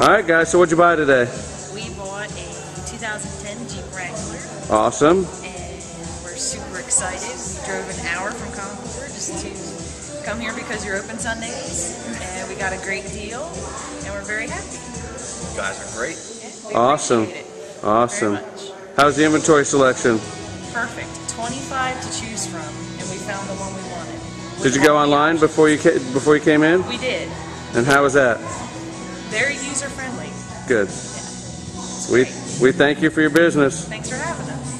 All right, guys. So what'd you buy today? We bought a 2010 Jeep Wrangler, Awesome. and we're super excited. We drove an hour from Concord just to come here because you're open Sundays, and we got a great deal, and we're very happy. You guys are great. Yeah, we Awesome. it Awesome. Very much. How's the inventory selection? Perfect. 25 to choose from, and we found the one we wanted. Did you go online before you before you came in? We did. And how was that? Very user friendly. Good. We we thank you for your business. Thanks for having us.